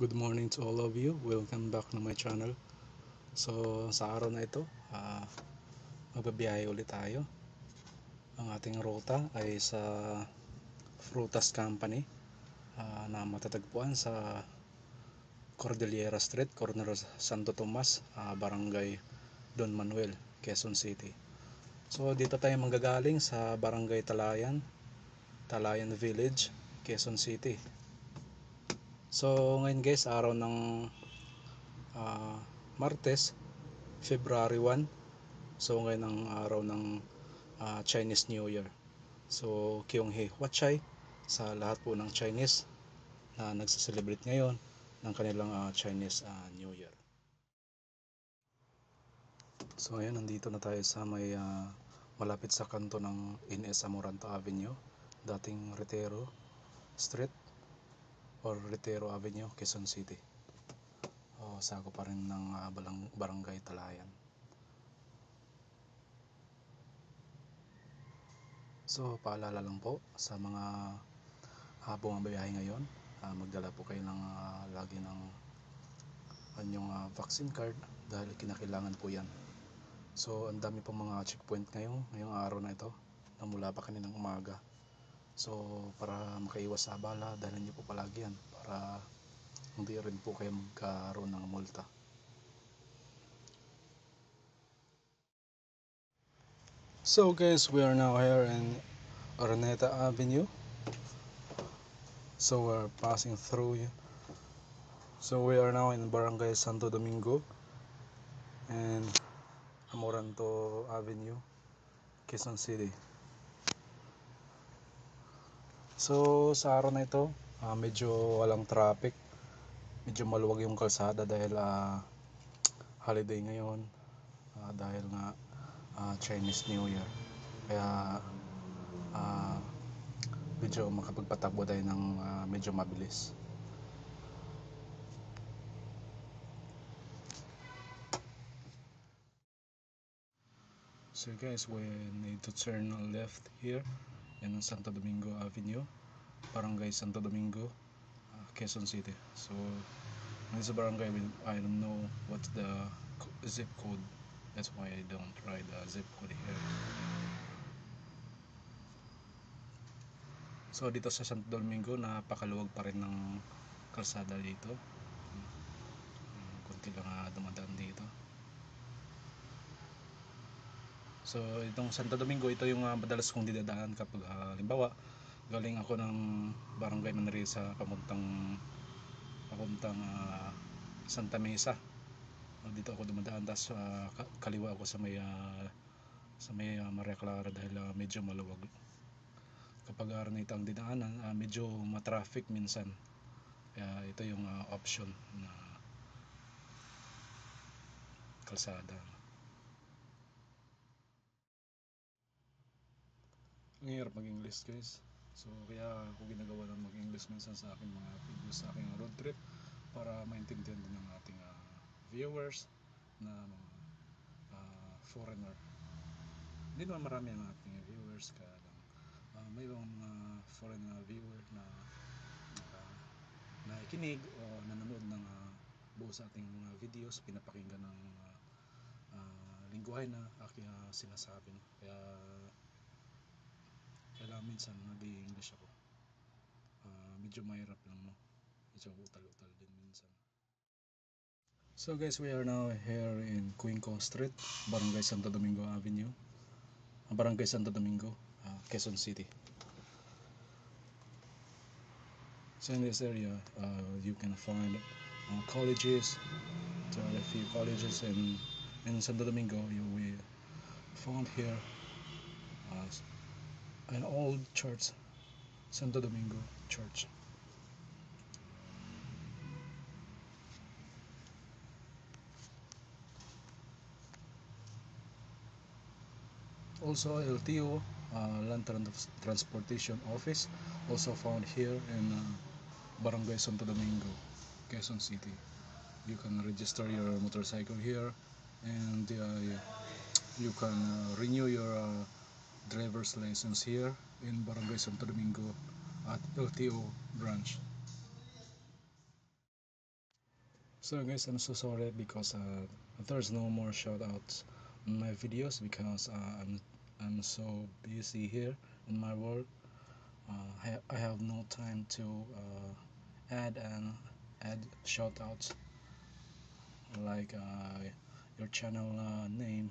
Good morning to all of you. Welcome back na my channel. So, sa araw na ito, uh, magbabiyahe ulit tayo. Ang ating ruta ay sa Frutas Company uh, na matatagpuan sa Cordillera Street, corner Santo Tomas, uh, Barangay Don Manuel, Quezon City. So, dito tayo manggagaling sa Barangay Talayan, Talayan Village, Quezon City. So ngayon guys, araw ng uh, Martes, February 1. So ngayon ang araw ng uh, Chinese New Year. So Kyung Hee Wachai sa lahat po ng Chinese na nagse-celebrate ngayon ng kanilang uh, Chinese uh, New Year. So ayan, nandito na tayo sa may uh, malapit sa kanto ng Ines Amoranto Avenue, dating Retero Street or Retero Avenue, Quezon City. O, sako pa rin ng uh, balang, barangay Talayan. So, paalala lang po sa mga uh, bumabiyahe ngayon, uh, magdala po kayo ng uh, lagi ng anyong uh, vaccine card dahil kinakailangan po yan. So, ang dami pong mga checkpoint ngayon, ngayong araw na ito, na mula pa kaninang umaga. So para makaiwas sa abala, dahil niyo po palagi yan para hindi rin po kayo magkaroon ng multa. So guys, we are now here in Araneta Avenue. So we're passing through. So we are now in Barangay Santo Domingo and Amoranto Avenue, Quezon City. So sa araw na ito, uh, medyo walang traffic. Medyo maluwag yung kalsada dahil uh, holiday ngayon. Uh, dahil nga uh, Chinese New Year. Kaya uh, medyo makapagpatakbo tayo ng uh, medyo mabilis. So guys, we need to turn left here yan ang Santo Domingo Avenue Barangay Santo Domingo uh, Quezon City. So this barangay I don't know what's the zip code. That's why I don't write the zip code here. So dito sa Santo Domingo napakaluwag pa rin ng kalsada dito. Um, kunti lang uh, dumadaan dito So itong Santo Domingo ito yung uh, madalas kong didadaan kapag uh, galing ako ng Barangay Manresa papuntang papuntang uh, Santa Mesa. Uh, dito ako dumadaan tapos uh, kaliwa ako sa may uh, sa may uh, Maria Clara dahil uh, medyo maluwag. Kapag araw na ito ang dinaanan, uh, medyo matraffic minsan. Kaya ito yung uh, option na kalsada. Ang hirap mag-English guys so kaya ako ginagawa ng mag-English minsan sa aking mga videos sa aking road trip para maintindihan din ng ating uh, viewers na uh, foreigner hindi naman marami ang ating viewers kaya lang uh, may ibang mga foreign uh, viewer na uh, nakikinig o nanonood ng uh, buo sa ating mga videos pinapakinggan ng uh, uh, lingwahe na aking uh, sinasabi no? kaya kaya minsan nag-i-English ako. Uh, medyo mahirap lang no? Medyo utal-utal din minsan. So guys we are now here in Cuenco Street Barangay Santo Domingo Avenue. Barangay Santo Domingo uh, Quezon City. So in this area uh, you can find uh, colleges. There are a few colleges in in Santo Domingo. You will found here an old church, Santo Domingo Church. Also LTO, uh, Land Transportation Office, also found here in uh, Barangay Santo Domingo, Quezon City. You can register your motorcycle here and uh, you can renew your uh, driver's license here in Barangay Santo Domingo at LTO branch. So guys, I'm so sorry because uh, there's no more shoutouts on my videos because uh, I'm I'm so busy here in my work. Uh, I, I have no time to uh, add and add shoutouts like uh, your channel uh, name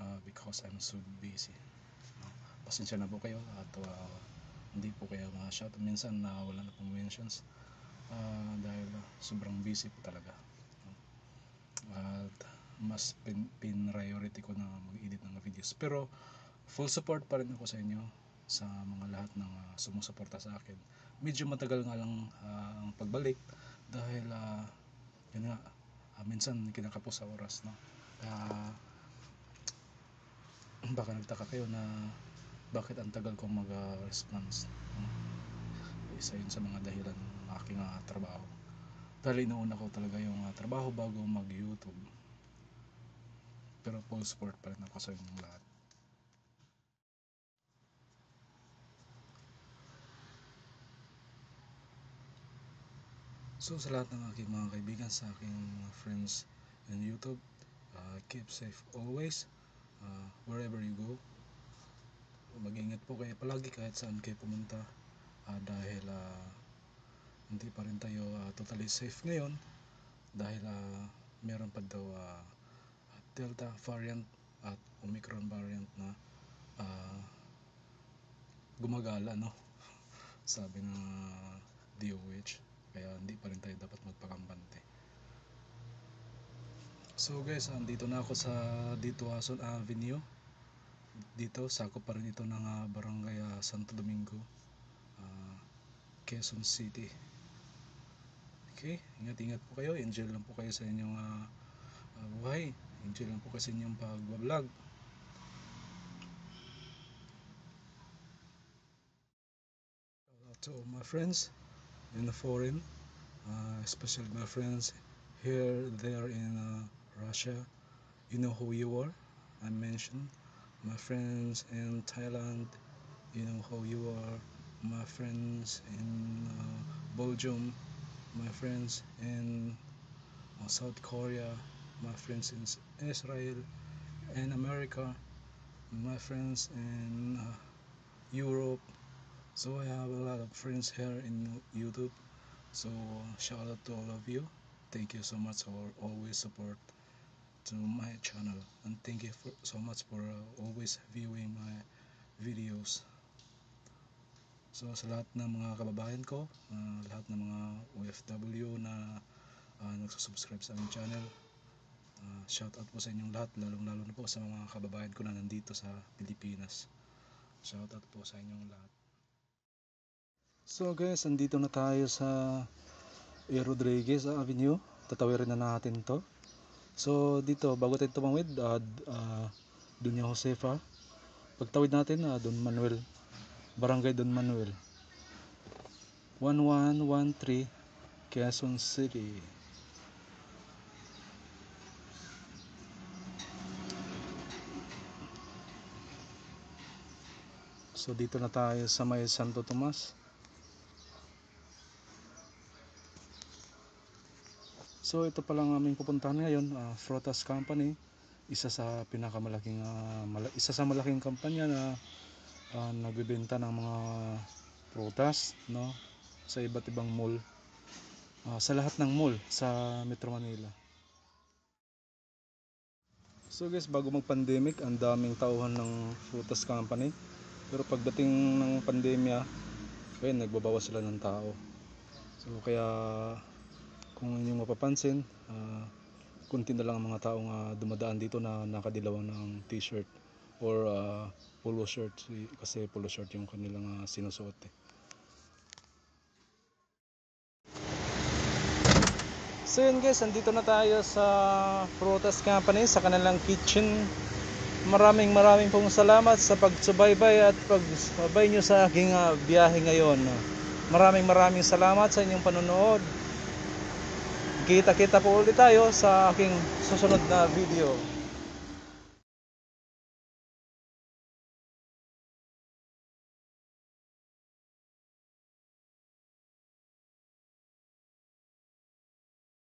uh, because I'm so busy. Uh, pasensya na po kayo at uh, hindi po kayo ma-shout. Minsan na wala na pong mentions uh, dahil uh, sobrang busy po talaga. At mas pin, pin-priority ko na mag-edit ng videos. Pero full support pa rin ako sa inyo sa mga lahat ng uh, sumusuporta sa akin. Medyo matagal nga lang uh, ang pagbalik dahil uh, yun nga, uh, minsan kinakapos sa oras. No? Kaya baka nagtaka kayo na bakit ang tagal kong mag-response. Uh, isa yun sa mga dahilan ng aking uh, trabaho. Dahil inuuna ko talaga yung uh, trabaho bago mag-YouTube. Pero full support pa rin ako sa inyong lahat. So sa lahat ng aking mga kaibigan, sa aking friends in YouTube, uh, keep safe always, uh, wherever you go. Mag-ingat po kayo palagi kahit saan kayo pumunta. Uh, dahil uh, hindi pa rin tayo uh, totally safe ngayon dahil uh, meron pa daw uh, Delta variant at Omicron variant na uh, gumagala no? Sabi ng DOH kaya hindi pa rin tayo dapat magpakambante. So guys andito na ako sa dito Ason Avenue dito sakop pa rin ito ng uh, barangay uh, Santo Domingo uh, Quezon City okay ingat ingat po kayo enjoy lang po kayo sa inyong uh, uh, buhay enjoy lang po kasi inyong pagbablog to my friends in the foreign, uh, especially my friends here, there in uh, Russia. You know who you are. I mentioned my friends in Thailand. You know how you are. My friends in uh, Belgium. My friends in uh, South Korea. My friends in Israel and America. My friends in uh, Europe so I have a lot of friends here in YouTube so shout out to all of you thank you so much for always support to my channel and thank you for, so much for uh, always viewing my videos so sa lahat ng mga kababayan ko uh, lahat ng mga OFW na uh, nagsusubscribe sa aming channel uh, shout out po sa inyong lahat lalong lalo na po sa mga kababayan ko na nandito sa Pilipinas shout out po sa inyong lahat So guys, andito na tayo sa A. Rodriguez Avenue. Tatawirin na natin to. So dito, bago tayo tumawid, uh, uh, Dunya Josefa. Pagtawid natin, uh, Don Manuel. Barangay Don Manuel. 1113 Quezon City. So dito na tayo sa may Santo Tomas. So ito pala ang aming pupuntahan ngayon, uh, Frotas Company, isa sa pinakamalaking uh, mala isa sa malaking kampanya na uh, nagbebenta ng mga prutas, no, sa iba't ibang mall. Uh, sa lahat ng mall sa Metro Manila. So guys, bago mag-pandemic, ang daming tauhan ng Frutas Company. Pero pagdating ng pandemya, ayun, nagbabawas sila ng tao. So kaya kung inyong mapapansin uh, kunti na lang ang mga taong uh, dumadaan dito na nakadilaw ng t-shirt or uh, polo shirt kasi polo shirt yung kanilang uh, sinusuot eh. So yun guys, andito na tayo sa Frutas Company sa kanilang kitchen. Maraming maraming pong salamat sa pagsubaybay at pagsabay nyo sa aking uh, biyahe ngayon. Maraming maraming salamat sa inyong panonood. Kita-kita po ulit tayo sa aking susunod na video.